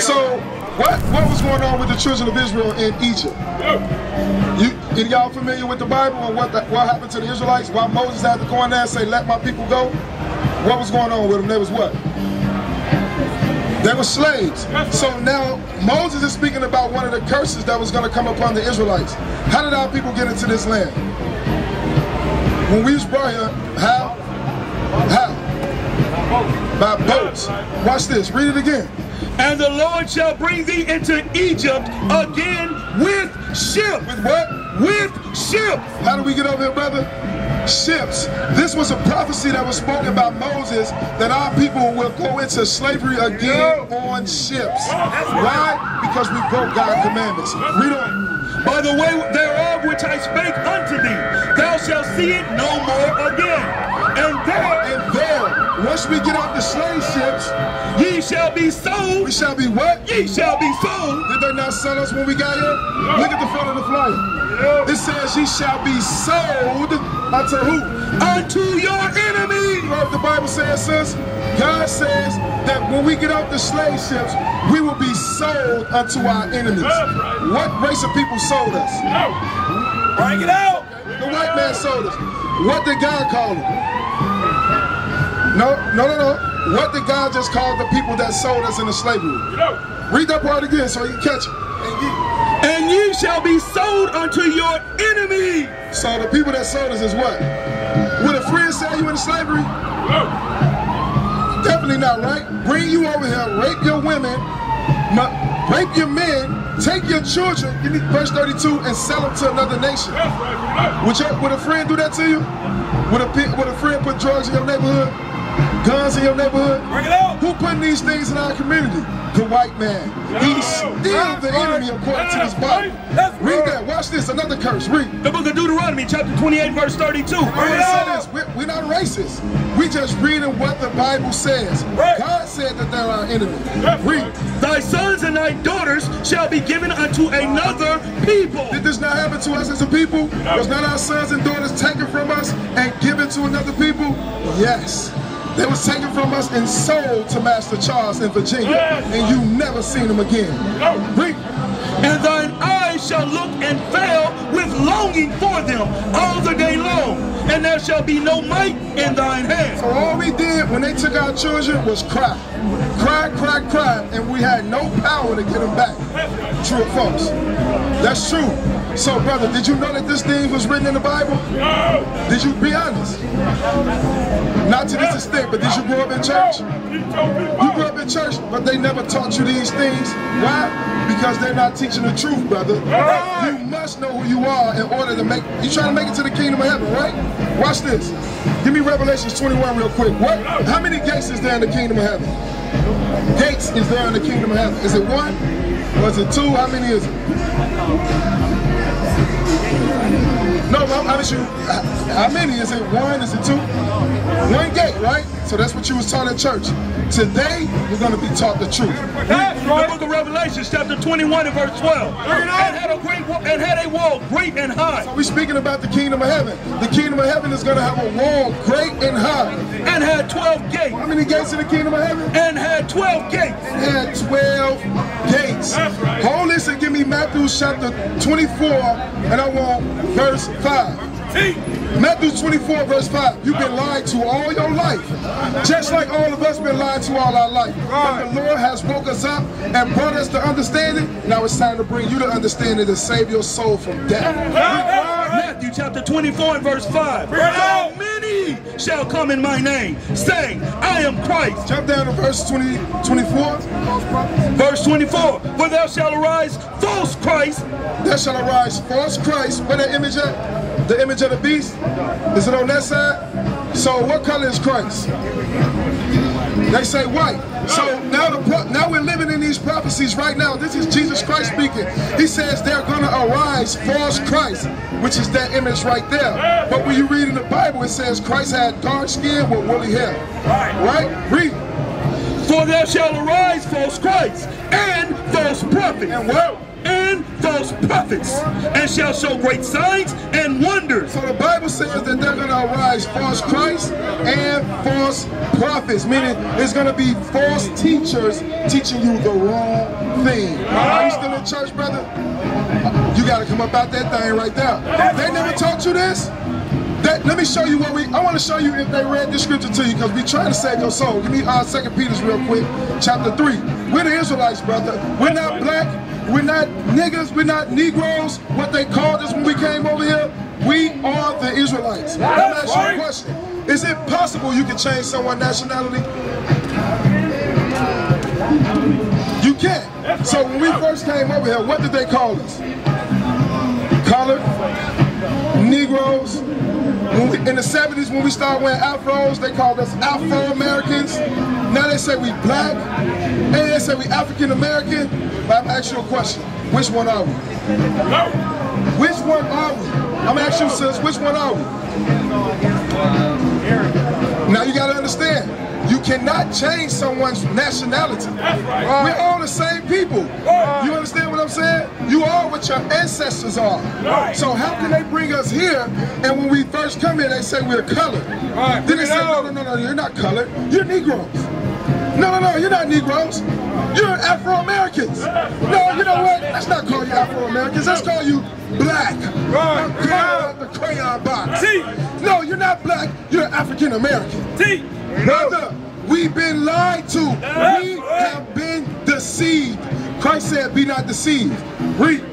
So, what what was going on with the children of Israel in Egypt? You, y'all familiar with the Bible and what the, what happened to the Israelites? Why Moses had to go in there and say, "Let my people go"? What was going on with them? There was what? They were slaves. So now Moses is speaking about one of the curses that was going to come upon the Israelites. How did our people get into this land? When we was brought here, how? How? By boats. Watch this. Read it again. And the Lord shall bring thee into Egypt again with ships. With what? With ships. How do we get over here, brother? Ships. This was a prophecy that was spoken by Moses that our people will go into slavery again on ships. Why? Because we broke God's commandments. Read on. By the way thereof which I spake unto thee, thou shalt see it no more again. And there, And there, once we get off the slave ships, ye shall be sold. we shall be what? Ye shall be sold Did they not sell us when we got here? Look at the front of the flyer. It says, ye shall be sold unto who? unto your enemy. You know what the Bible says, sis? God says that when we get off the slave ships, we will be sold unto our enemies. What race of people sold us? Bring it out. The white man sold us. What did God call them? No, no, no, no. What did God just call the people that sold us into slavery? Read that part again so you catch it. And ye- And ye shall be sold unto your enemy. So the people that sold us is what? Would a friend sell you into slavery? Definitely not, right? Bring you over here, rape your women, mu- rape your men, take your children, give me verse 32, and sell them to another nation. Would, your, would a friend do that to you? Would a, would a friend put drugs in your neighborhood? Guns in your neighborhood? Bring it out. Who putting these things in our community? The white man. He's still the enemy according to this Bible. Read that. Watch this. Another curse. Read. The book of Deuteronomy, chapter 28, verse 32. Bring it want to say out. this. We're, we're not racist. We just reading what the Bible says. Right. God said that they're our enemy. Read. Thy sons and thy daughters shall be given unto another people. Did this not happen to us as a people? Was not our sons and daughters taken from us and given to another people? Yes. They was taken from us and sold to Master Charles in Virginia. And you never seen them again. Read. And thine eyes shall look and fail with longing for them all the day long. And there shall be no might in thine hand. So all we did when they took our children was cry. Cry, cry, cry, and we had no power to get them back. True or false? That's true. So brother, did you know that this thing was written in the Bible? No. Did you be honest? Not to this extent, but did you grow up in church? You grew up in church, but they never taught you these things. Why? Because they're not teaching the truth, brother. You must know who you are in order to make, you trying to make it to the kingdom of heaven, right? Watch this. Give me Revelations 21 real quick. What? How many gates is there in the kingdom of heaven? Gates is there in the kingdom of heaven. Is it one? Or is it two? How many is it? No, I'm asking you, how many? Is it one? Is it two? One gate, right? So that's what you was taught at church. Today, you're going to be taught the truth. The book of Revelation, chapter 21 and verse 12. And had a great and had a wall great and high, We're speaking about the kingdom of heaven. The kingdom of heaven is going to have a wall great and high. and had 12 gates, How many gates in the kingdom of heaven? and had 12 gates. It had 12 gates. Hold this and give me Matthew chapter 24, and I want verse 5. Matthew 24, verse 5. You've been lied to all your life. Just like all of us been lied to all our life. But the Lord has woke us up and brought us to understanding. Now it's time to bring you to understanding to save your soul from death. Matthew chapter 24 and verse 5. How many shall come in my name, saying, I am Christ? Jump down to verse 20, 24. Verse 24. For there shall arise false Christ, There shall arise false Christ. Where the image at? The image of the beast? Is it on that side? So what color is Christ? They say white. So now the now we're living in these prophecies right now. This is Jesus Christ speaking. He says they're gonna arise false Christ, which is that image right there. But when you read in the Bible, it says Christ had dark skin with woolly hair. Right? Read. for there shall arise false Christ, and false prophets, And what? False prophets, and shall show great signs and wonders. So the Bible says that they're going to arise false Christ and false prophets, meaning there's going to be false teachers teaching you the wrong thing. Are you still in church, brother? You got to come up out that thing right there. They never taught you this? That, let me show you what we, I want to show you if they read this scripture to you because we trying to save your soul. Give me uh, 2 Peter's real quick, chapter 3. We're the Israelites, brother. We're not black. We're not niggas. We're not Negroes. What they called us when we came over here. We are the Israelites. Let me ask you a question. Is it possible you can change someone's nationality? You can't. So when we first came over here, what did they call us? Colored, Negroes, in the 70s, when we started wearing afros, they called us Afro-Americans. Now they say we black, and they say we African-American. But I'm asking you a question. Which one are we? No. Which one are we? I'm asking you, sis, which one are we? Now you gotta understand, you cannot change someone's nationality. We're all the same people. You understand what I'm saying? You are what your ancestors are. So how can they bring us here and when we first come here they say we're colored? Then they say, no, no, no, no, you're not colored. You're Negroes. No, no, no, you're not Negroes. You're Afro-Americans. No, you know what? Let's not call you Afro-Americans. Let's call you black. Right. Crayon, the crayon box. See? No, you're not black. You're African-American. Brother, we've been lied to. We have been deceived. Christ said, be not deceived. Read.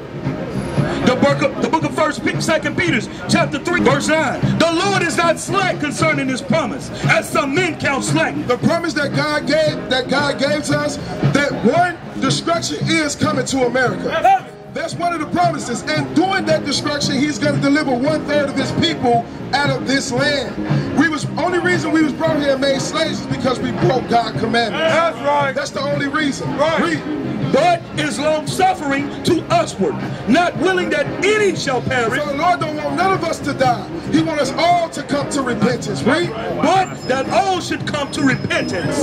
The book of, the book of First Second Peter's chapter 3, verse 9. The Lord is not slack concerning his promise, as some men count slack. The promise that God gave, that God gave to us, that one destruction is coming to America. That's one of the promises. And during that destruction, he's going to deliver one third of his people out of this land. We was only reason we was brought here and made slaves is because we broke God's commandments. That's right. That's the only reason. Right. Read. But is long suffering to usward, not willing that any shall perish, So the Lord don't want none of us to die. He wants us all to come to repentance. Read. but that all should come to repentance.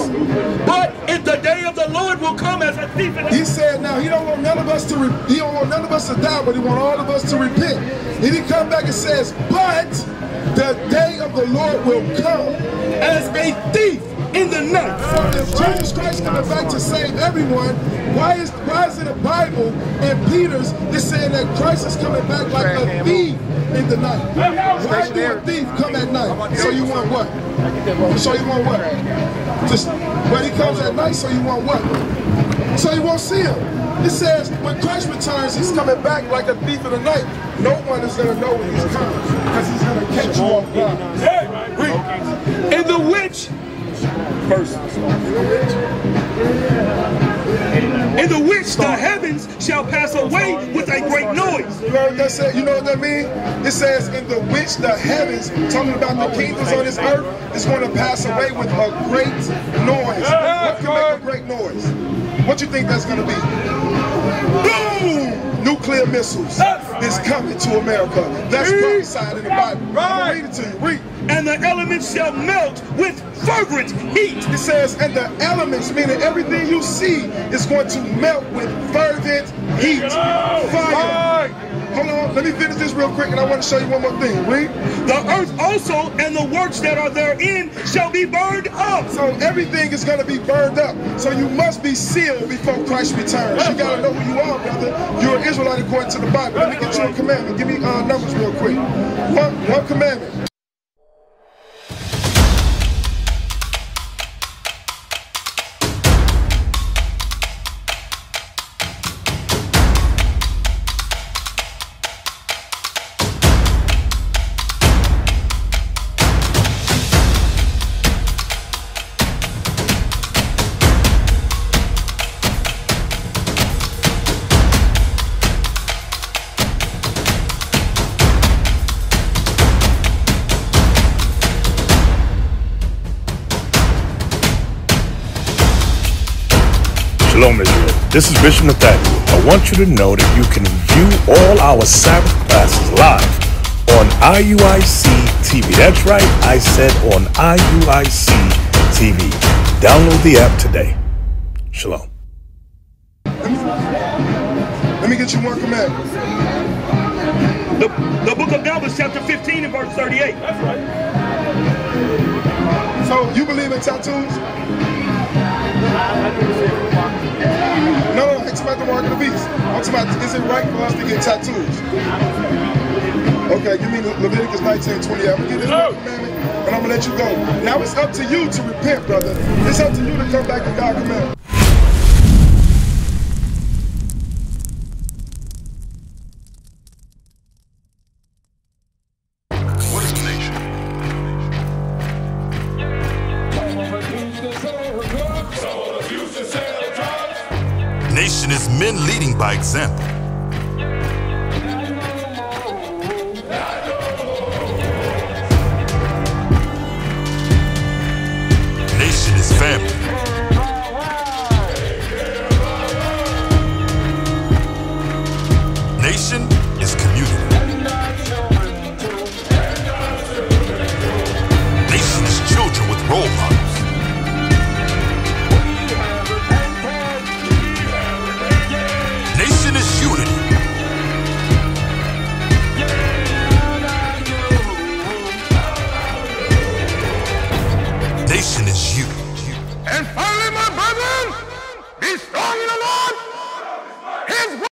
But if the day of the Lord will come as a thief in He said now he don't want none of us to re- he don't want none of us to die, but he want all of us to repent. And he come back and says, but the day of the Lord will come as a thief in the night. If Jesus Christ coming back to save everyone, why is why is it a Bible and Peter's is saying that Christ is coming back like a thief in the night? Why do a thief come at night? So you want what? So you want what? Just when he comes at night, so you want what? So you won't see him. It says when Christ returns, he's coming back like a thief in the night. No one is gonna know when he's coming because he's gonna catch you off guard. In the which In the which the heavens shall pass away with a great noise. You know what that said? You know what that means? It says, in the which the heavens, talking about the kingdoms on this earth, is going to pass away with a great noise. What can make a great noise? What you think that's going to be? Boom! Nuclear missiles is coming to America. That's prophesied in the Bible. I'm read it to you. Read. And the elements shall melt with fervent heat. It says, and the elements, meaning everything you see, is going to melt with fervent heat. Fire. Hold on, let me finish this real quick and I want to show you one more thing. Read. The earth also and the works that are therein shall be burned up. So everything is going to be burned up. So you must be sealed before Christ returns. You got to know who you are, brother. You're an Israelite according to the Bible. Let me get you a commandment. Give me uh, numbers real quick. One, one commandment. This is Bishop Nathanyel. I want you to know that you can view all our Sabbath classes live on IUIC TV. That's right, I said on IUIC TV. Download the app today. Shalom. Let me me get you one command. The, the book of Numbers, chapter 15 and verse 38. That's right. So you believe in tattoos? No, no, it's about the mark of the beast. I'm talking about, is it right for us to get tattoos? Okay, give me Leviticus 19, 20. I'm gonna get this one commandment, and I'm gonna let you go. Now it's up to you to repent, brother. It's up to you to come back to God commandment. Example.